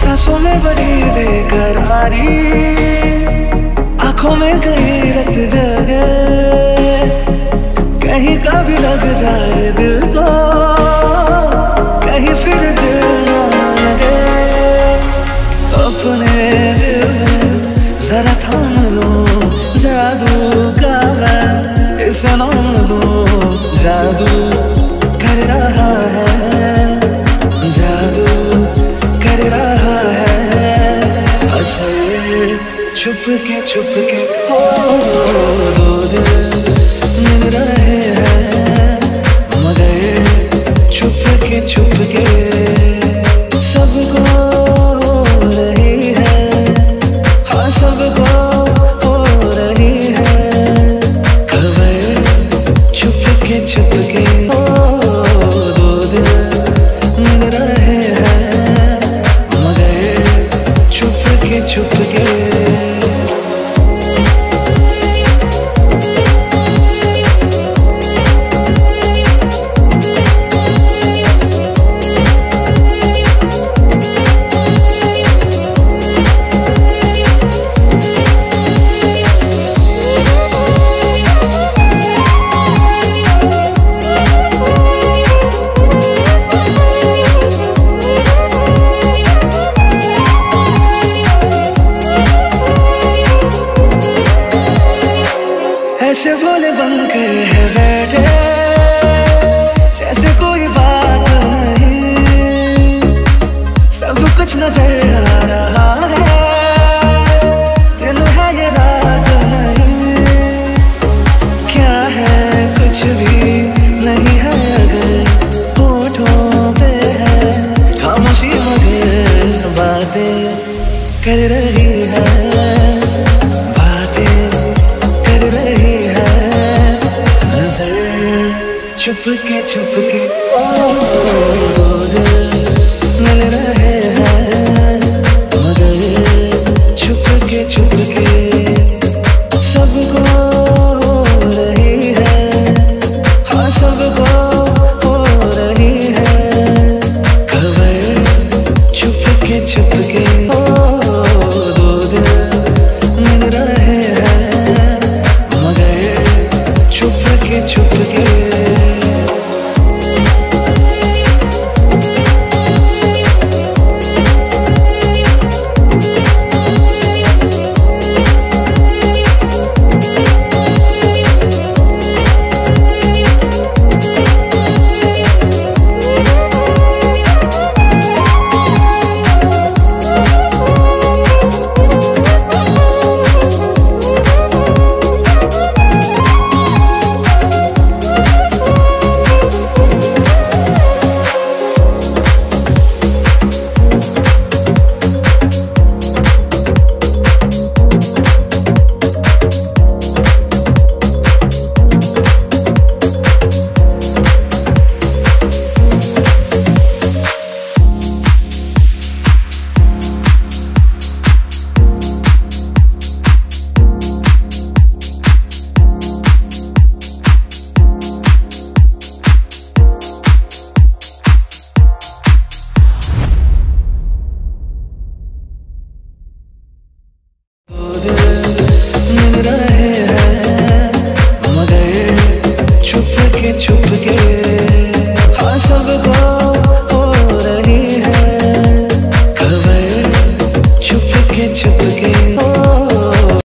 सांसों में बड़ी बेकरारी आँखों में कहीं रत जगे। कहीं का भी लग जाए दिल तो कहीं फिर दिल ना लगे। अपने दिल में जरा थाम लो, जादू का मैं इसे नाम दो, जादू छुप के छुप के हो, दो दिल मिल रहे हैं। मगर छुप के छुप के सबको हो। रही है हाँ हो रही है। खबर छुप के छुप के मिल रहे हैं। छुप के छुप के कर रही है। छुपके छुपके बोल मिल छुप के छुप के सब सबको रही है। हाँ सब सबको